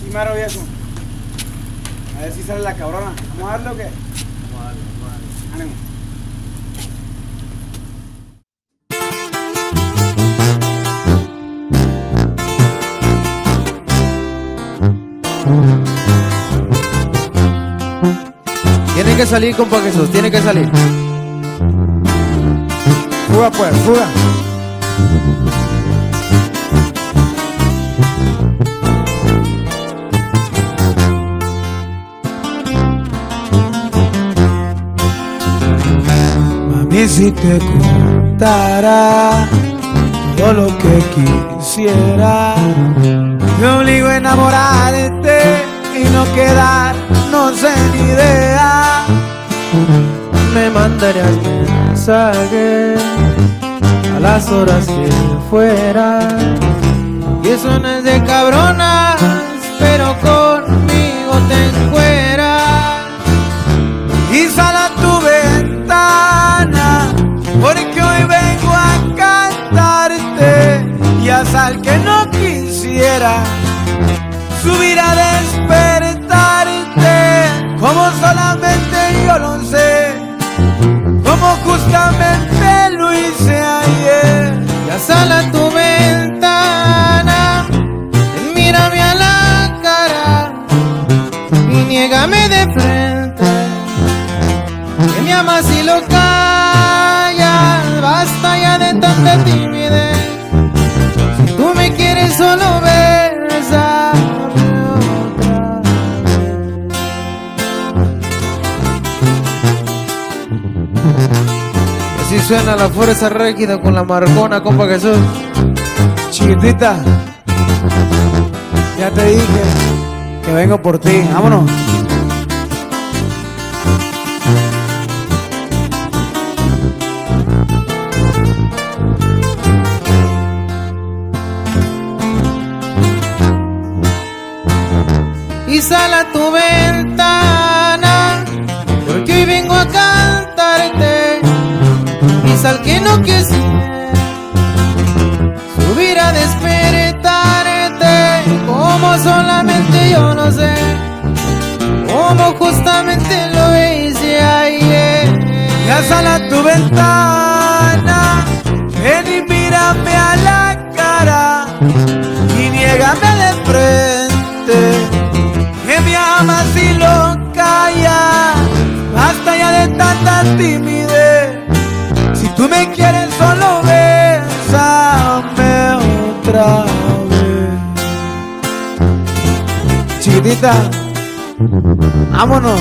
Primero viejo. A ver si sale la cabrona. ¿Vamos a darle o qué? Vamos a darle, vamos a darle. Ánimo. Tiene que salir, compa Jesús, tiene que salir. Fuga pues, fuga. Mami, si te contara todo lo que quisiera, me obligo a enamorarte y no quedarnos en idea. Me mandarías mensajes a las horas que fuera. Y eso no es de cabronas, quisiera subir a despertarte, como solamente yo lo sé, como justamente lo hice ayer. Ya sal a tu ventana, mírame a la cara y niégame de frente. Que me amas y lo callas, basta ya de tanta timidez. Así suena la fuerza rígida con la marcona, compa Jesús. Chiquitita, ya te dije que vengo por ti, vámonos. y sal a tu ventana, y sal que no quisiera subir a despertarte, como solamente yo no sé, como justamente lo hice ayer. Ya sal a tu ventana, ven y mírame a la cara y niégame de frente tú me quieres, solo bésame otra vez. Chiquitita, vámonos.